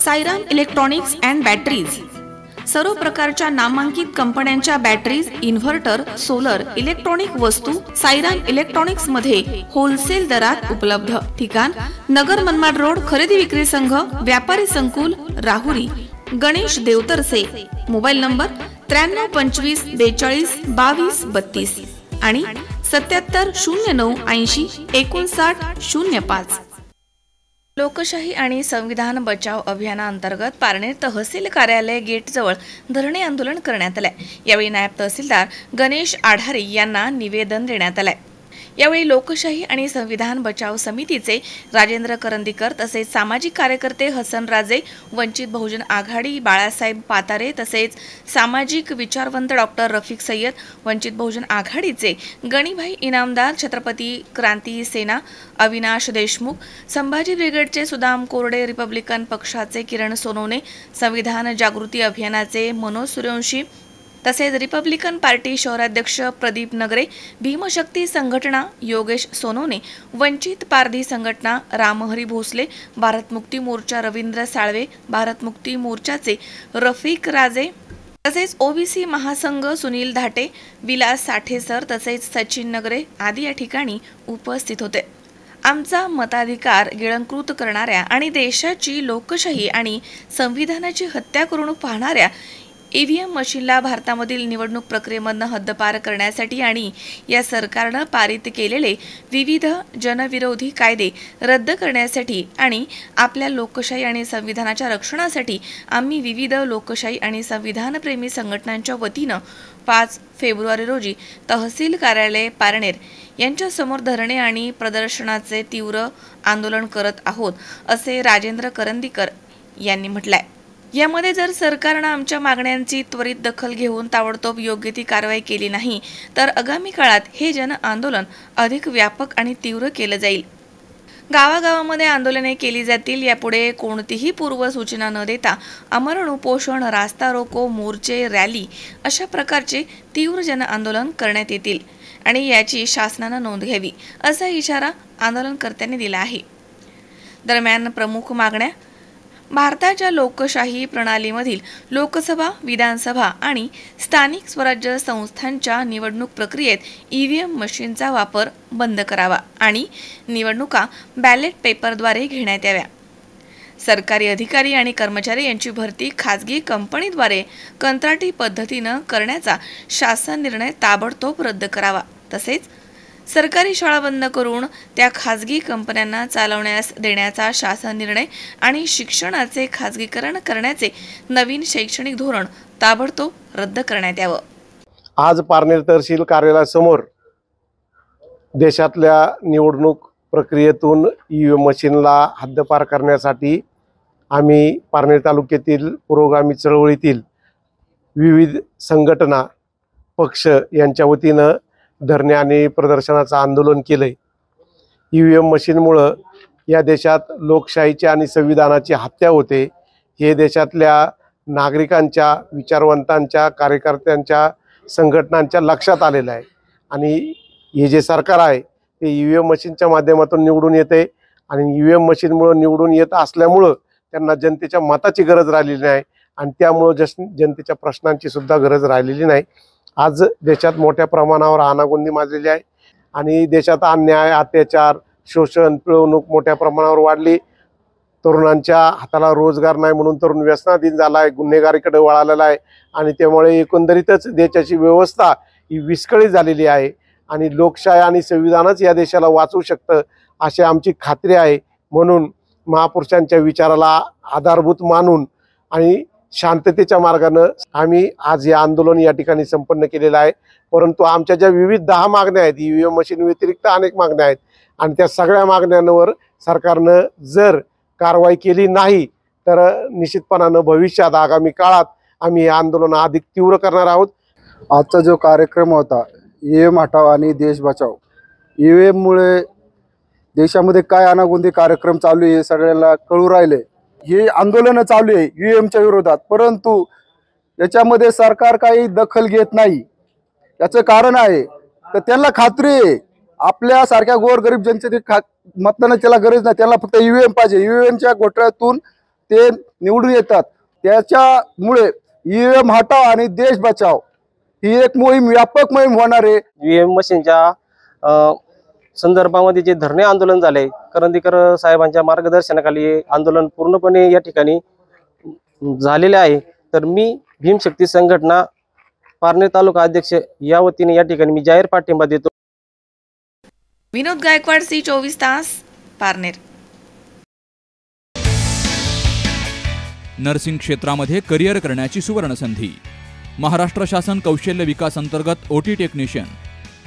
Sairam electronics and batteries सर्व प्रकारच्या नामांकित कंपन्यांच्या बॅटरीज इन्व्हर्टर सोलर इलेक्ट्रॉनिक वस्तू सायराम इलेक्ट्रॉनिक्समध्ये होलसेल दरात उपलब्ध. ठिकाण नगर मनमाड रोड खरेदी विक्री संघ व्यापारी संकुल राहुरी. गणेश देवतरसे. मोबाईल नंबर त्र्याण्णव पंचवीस बेचाळीस बावीस बत्तीस आणि सत्याहत्तर शून्य नऊ ऐंशी एकोणसाठ शून्य पाच. लोकशाही आणि संविधान बचाव अभियानाअंतर्गत पारनेर तहसील कार्यालय गेटजवळ धरणे आंदोलन करण्यात आलंय. यावेळी नायब तहसीलदार गणेश आढारे यांना निवेदन देण्यात आलंय. यावेळी लोकशाही आणि संविधान बचाव समितीचे राजेंद्र करंदीकर तसेच सामाजिक कार्यकर्ते हसन राजे वंचित बहुजन आघाडी बाळासाहेब पातारे तसेच सामाजिक विचारवंत डॉक्टर रफिक सय्यद वंचित बहुजन आघाडीचे गणीभाई इनामदार छत्रपती क्रांती सेना अविनाश देशमुख संभाजी ब्रिगेडचे सुदाम कोरडे रिपब्लिकन पक्षाचे किरण सोनवणे संविधान जागृती अभियानाचे मनोज सूर्यवंशी तसेच रिपब्लिकन पार्टी शहराध्यक्ष प्रदीप नगरे भीमशक्ती संघटना योगेश सोनोने वंचित पारधी संघटना रामहरी भोसले भारत मुक्ती मोर्चा रवींद्र साळवे भारत मुक्ती मोर्चाचे रफिक राजे तसेच ओबीसी महासंघ सुनील धाटे विलास साठे सर तसेच सचिन नगरे आदी या ठिकाणी उपस्थित होते. आमचा मताधिकार गिळंकृत करणाऱ्या आणि देशाची लोकशाही आणि संविधानाची हत्या करून पाहणाऱ्या ईव्हीएम मशीनला भारतामधील निवडणूक प्रक्रियेमधनं हद्दपार करण्यासाठी आणि या सरकारनं पारित केलेले विविध जनविरोधी कायदे रद्द करण्यासाठी आणि आपल्या लोकशाही आणि संविधानाच्या रक्षणासाठी आम्ही विविध लोकशाही आणि संविधानप्रेमी संघटनांच्या वतीनं पाच फेब्रुवारी रोजी तहसील कार्यालय पारनेर यांच्यासमोर धरणे आणि प्रदर्शनाचे तीव्र आंदोलन करत आहोत असे राजेंद्र करंदीकर यांनी म्हटलंय. यामध्ये जर सरकारनं आमच्या मागण्यांची त्वरित दखल घेऊन ताबडतोब योग्य ती कारवाई केली नाही तर आगामी काळात हे जन आंदोलन अधिक व्यापक आणि तीव्र केलं जाईल. गावागावामध्ये आंदोलने केली जातील यापुढे कोणतीही पूर्वसूचना न देता अमरण उपोषण रास्ता रोको मोर्चे रॅली अशा प्रकारचे तीव्र जन आंदोलन करण्यात येतील आणि याची शासनानं नोंद घ्यावी असा इशारा आंदोलनकर्त्यांनी दिला आहे. दरम्यान प्रमुख मागण्या भारताच्या लोकशाही प्रणालीमधील लोकसभा विधानसभा आणि स्थानिक स्वराज्य संस्थांच्या निवडणूक प्रक्रियेत ईव्हीएम मशीनचा वापर बंद करावा आणि निवडणुका बॅलेट पेपरद्वारे घेण्यात याव्या. सरकारी अधिकारी आणि कर्मचारी यांची भरती खाजगी कंपनीद्वारे कंत्राटी पद्धतीनं करण्याचा शासन निर्णय ताबडतोब रद्द करावा तसेच सरकारी शाळा बंद करून त्या खाजगी कंपन्यांना चालवण्यास देण्याचा शासन निर्णय आणि शिक्षणाचे खाजगीकरण करण्याचे नवीन शैक्षणिक धोरण ताबडतोब रद्द करण्यात यावं. आज पारनेर तहसील कार्यालयासमोर देशातल्या निवडणूक प्रक्रियेतून ई व्ही एम मशीनला हद्दपार करण्यासाठी आम्ही पारनेर तालुक्यातील पुरोगामी चळवळीतील विविध संघटना पक्ष यांच्या वतीनं धरणे आणि प्रदर्शनाचं आंदोलन केलं आहे ई व्ही एम मशीनमुळं या देशात लोकशाहीची आणि संविधानाची हत्या होते. हे देशातल्या नागरिकांच्या विचारवंतांच्या कार्यकर्त्यांच्या संघटनांच्या लक्षात आलेलं आहे. आणि हे जे सरकार आहे ते ई व्ही एम मशीनच्या माध्यमातून निवडून येते आणि ई व्ही एम मशीनमुळं निवडून येत असल्यामुळं त्यांना जनतेच्या मताची गरज राहिलेली नाही आणि त्यामुळं जस जनतेच्या प्रश्नांची सुद्धा गरज राहिलेली नाही. आज देशात मोठ्या प्रमाणावर हानागुंदी माजलेली आहे. आणि देशात अन्याय अत्याचार शोषण पिळवणूक मोठ्या प्रमाणावर वाढली. तरुणांच्या हाताला रोजगार नाही म्हणून तरुण व्यसनाधीन झाला आहे गुन्हेगारीकडे वळालेला आहे. आणि त्यामुळे एकंदरीतच देशाची व्यवस्था ही विस्कळीत झालेली आहे. आणि लोकशाही आणि संविधानच या देशाला वाचवू शकतं अशी आमची खात्री आहे. म्हणून महापुरुषांच्या विचाराला आधारभूत मानून आणि शांततेच्या मार्गानं आम्ही आज हे आंदोलन या ठिकाणी संपन्न केलेलं आहे. परंतु आमच्या ज्या विविध दहा मागण्या आहेत ई व्ही एम मशीन व्यतिरिक्त अनेक मागण्या आहेत. आणि त्या सगळ्या मागण्यांवर सरकारनं जर कारवाई केली नाही तर निश्चितपणानं भविष्यात आगामी काळात आम्ही हे आंदोलन अधिक तीव्र करणार आहोत. आजचा जो कार्यक्रम होता ई एम हटाव आणि देश बचाव ई व्ही एममुळे देशामध्ये काय अनागोंदी कार्यक्रम चालू आहे हे कळू राहिले. हे आंदोलनं चालू आहे यू एमच्या विरोधात. परंतु याच्यामध्ये सरकार काही दखल घेत नाही. याचं कारण आहे तर त्यांना खात्री आहे. आपल्यासारख्या गोरगरीब जनतेची खा मतदानाची त्याला गरज नाही. त्यांना फक्त ईव्हीएम पाहिजे. ईव्हीएमच्या घोटाळ्यातून ते निवडून येतात. त्याच्यामुळे ईव्हीएम हटाव आणि देश बचाव ही एक मोहीम व्यापक मोहीम होणार आहे. ईव्हीएम मशीनच्या संदर्भामध्ये जे धरणे आंदोलन झाले करंदीकर साहेबांच्या मार्गदर्शनाखाली हे आंदोलन पूर्णपणे या ठिकाणी झालेले आहे. तर मी भीमशक्ती संघटना पारनेर तालुका अध्यक्ष या वतीने या ठिकाणी मी जाहीर पाठिंबा देतो. विनोद गायकवाड सी चोवीस तास पारनेर. नर्सिंग क्षेत्रामध्ये करिअर करण्याची सुवर्णसंधी. महाराष्ट्र शासन कौशल्य विकास अंतर्गत OT technician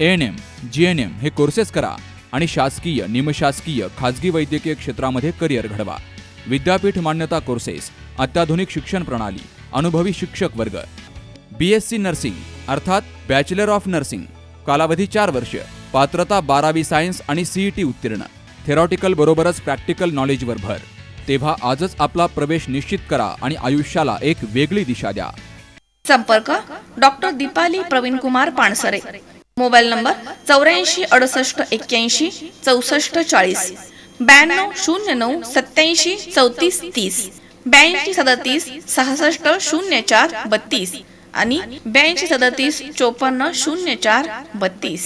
N M G N M हे कोर्सेस करा. आणि शासकीय निमशासकीय खाजगी वैद्यकीय क्षेत्रामध्ये करिअर घडवा. विद्यापीठ मान्यता कोर्सेस अत्याधुनिक शिक्षण प्रणाली अनुभवी शिक्षक वर्ग. बी एस सी नर्सिंग अर्थात बॅचलर ऑफ नर्सिंग कालावधी चार वर्ष पात्रता बारावी सायन्स आणि सीईटी उत्तीर्ण. थेरॉटिकल बरोबरच प्रॅक्टिकल नॉलेजवर भर. तेव्हा आजच आपला प्रवेश निश्चित करा आणि आयुष्याला एक वेगळी दिशा द्या. संपर्क doctor Deepali Pravin Kumar Pansare mobile number चौऱ्याऐंशी अडुसष्ट एक्क्याऐंशी चौसष्ट चाळीस. ब्याण्णव शून्य नऊ सत्याऐंशी चौतीस तीस. ब्याऐंशी सदतीस सहासष्ट शून्य चार बत्तीस आणि ब्याऐंशी सदतीस चोपन्न शून्य चार बत्तीस.